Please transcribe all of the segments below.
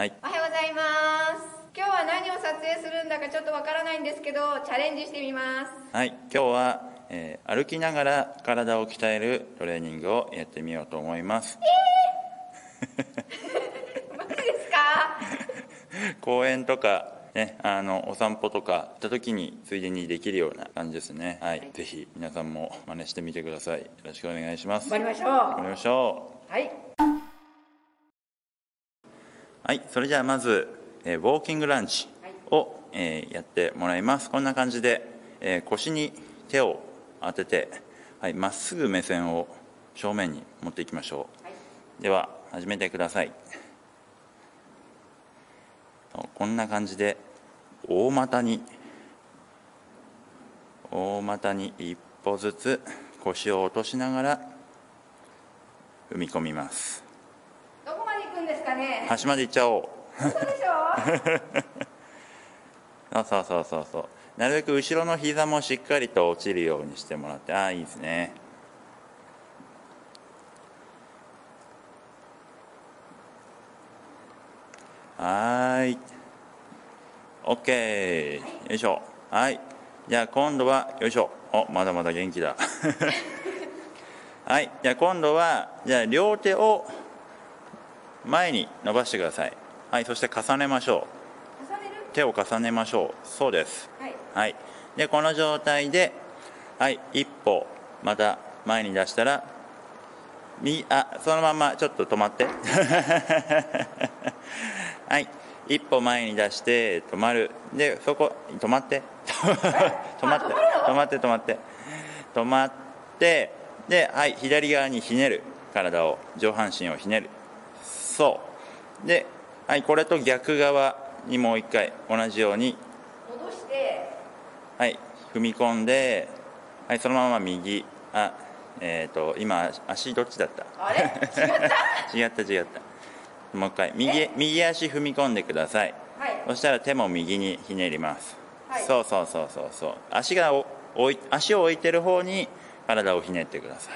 はい。おはようございます。今日は何を撮影するんだかちょっとわからないんですけどチャレンジしてみます。はい。今日は、えー歩きながら体を鍛えるトレーニングをやってみようと思います。マジですか？公園とかね、あのお散歩とか行った時についでにできるような感じですね。はい、ぜひ皆さんも真似してみてください。よろしくお願いします。頑張りましょう。頑張りましょう。はいはい、それじゃあまず、えーウォーキングランチを、えーやってもらいます。こんな感じで、えー腰に手を当てて、はい、まっすぐ目線を正面に持っていきましょう。はいでは、始めてください。こんな感じで、大股に、大股に一歩ずつ腰を落としながら踏み込みます。どこまで行くんですかね。端まで行っちゃおう。そうでしょ？そうそうそうそうなるべく後ろの膝もしっかりと落ちるようにしてもらって。ああいいですね。はーい。OK よいしょ。はい。じゃあ今度はよいしょ。おまだまだ元気だ。はい。じゃあ今度はじゃあ両手を前に伸ばしてください。はいそして重ねましょう。手を重ねましょう。そうです。はい。はい。でこの状態ではい一歩また前に出したら右あそのままちょっと止まって。はい。一歩前に出して止まる。でそこ 止まって。止まって。止まって止まって。止まってではい左側にひねる。体を上半身をひねるそう。で、はい、これと逆側にもう一回同じように、戻して。はい、踏み込んで、はい、そのまま右。あえっ、と今足どっちだった？あれ？違った？違った違った。もう一回。右右足踏み込んでください。はい。そしたら手も右にひねります、はい。そうそうそうそうそう。足がお置い足を置いてる方に体をひねってください。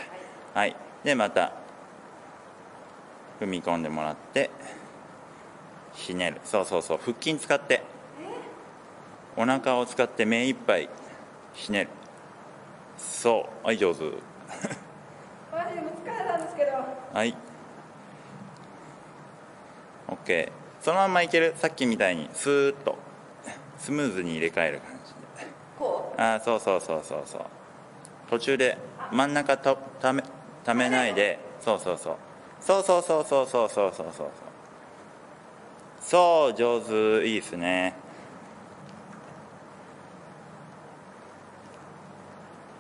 はい。でまた踏み込んでもらってひねる。そうそうそう。腹筋使って。お腹を使って目いっぱいひねる。そう。はい上手。マジでも疲れたんですけど。はい。OK そのまんまいける？さっきみたいにスーッと。スムーズに入れ替える感じで。こう？ああそうそうそうそうそう。途中で真ん中とためためないで。そうそうそうそうそうそうそうそうそうそう。そうそう上手。いいですね。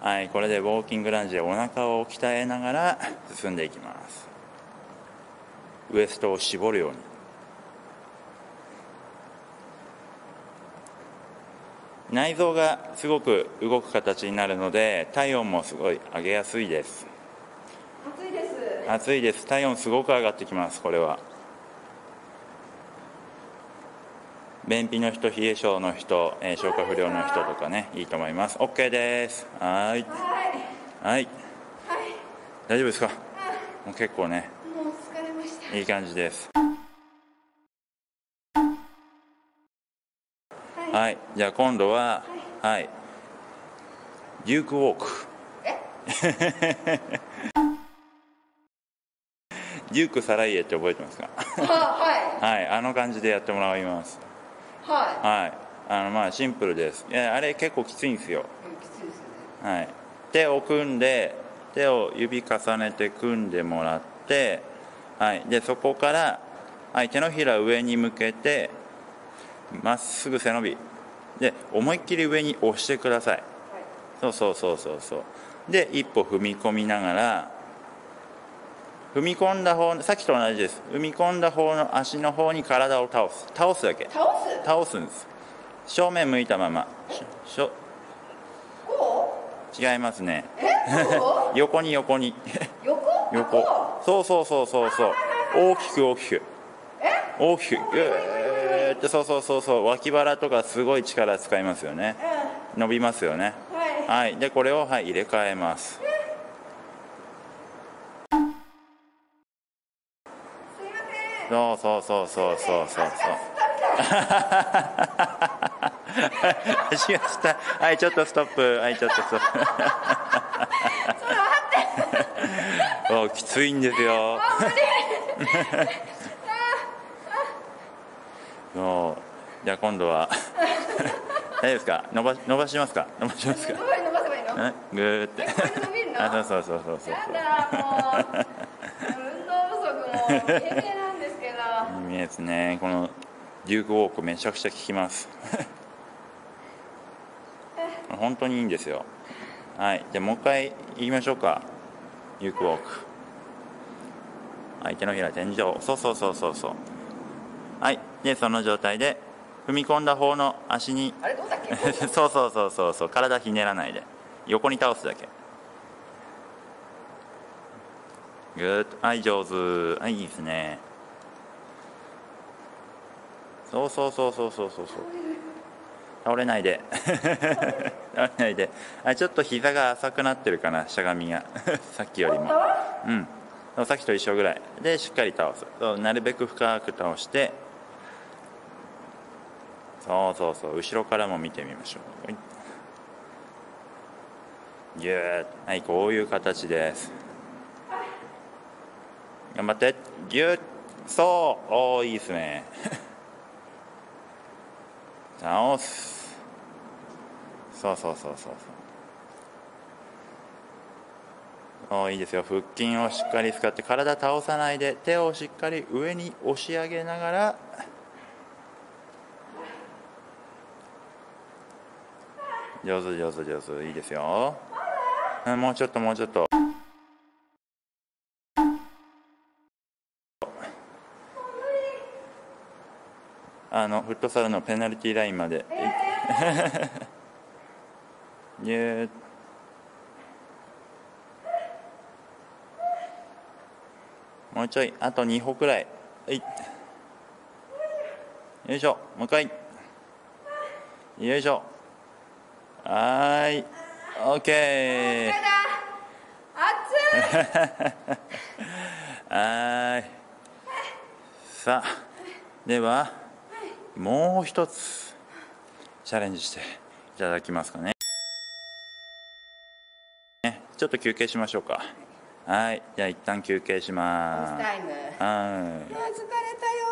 はいこれでウォーキングランジでお腹を鍛えながら進んでいきます。ウエストを絞るように。内臓がすごく動く形になるので体温もすごい上げやすいです。暑いです。体温すごく上がってきますこれは。便秘の人冷え性の人、えー消化不良の人とかねいいと思います。OK です。はーい。はい。はい。はい。大丈夫ですか？もう結構ね。もう疲れました。いい感じです。はい。はい。じゃあ今度ははい。デュークウォークデュークサライエって覚えてますか？ははいあの感じでやってもらいます。い。ははい。あのまあシンプルです。あれ結構きついんですよ。きついですよね。はい。手を組んで手を指重ねて組んでもらってはい。でそこから、はい、手のひら上に向けてまっすぐ背伸び。で思いっきり上に押してください。そうそうそうそうそう。で一歩踏み込みながら踏み込んだ方さっきと同じです。踏み込んだ方の足の方に体を倒す。倒すだけ。倒す？倒すんです。正面向いたまま。ししょ。こ違いますね。横に横に。横？そうそうそうそうそう。大きく大きく。大きく。ぐーってそうそうそうそう。脇腹とかすごい力使いますよね。う伸びますよね。んはい。はい。でこれを、はい、入れ替えますすいませんそうそうそうそう。そうそうそう。足がはいちょっとストップ。はいちょっとストップ。おきついんですよ。そう。じゃあ今度は。大丈夫ですか？伸ば伸ばしますか？伸ばしますか？伸ばせばいいの？えグーって。あそうそうそうそうそう。やだもう。運動不足も平々なんですけですね。このデュークウォークめちゃくちゃ効きます。本当にいいんですよ。はい。じゃあもう一回言いましょうか。デュークウォーク。はい手のひら天井。そうそうそうそうそう。はい。でその状態で踏み込んだ方の足に。あれ？どうだっけ？そうそうそうそうそう。体ひねらないで。横に倒すだけ。グッド。はい上手。はいいいですねそうそうそうそうそうそうそう。倒れないで。倒れないで。あちょっと膝が浅くなってるかなしゃがみが。さっきよりも。うん。さっきと一緒ぐらい。でしっかり倒す。そうなるべく深く倒して。そうそうそう。後ろからも見てみましょう。はい。ギュはいこういう形です。頑張って。ギュッそう。おーいいですね倒す。そうそうそうそうそう。おいいですよ。腹筋をしっかり使って体倒さないで手をしっかり上に押し上げながら上手上手上手。いいですよ。もうちょっともうちょっと。あのフットサルのペナルティーラインまで、ギュー。もうちょいあと2歩くらい。はい。よいしょ。もう一回。よいしょ。はーい。オッケー。やだ熱い。はーい。さあではもう一つチャレンジしていただきますかね。ねちょっと休憩しましょうか。はいじゃあ一旦休憩します。はい。疲れ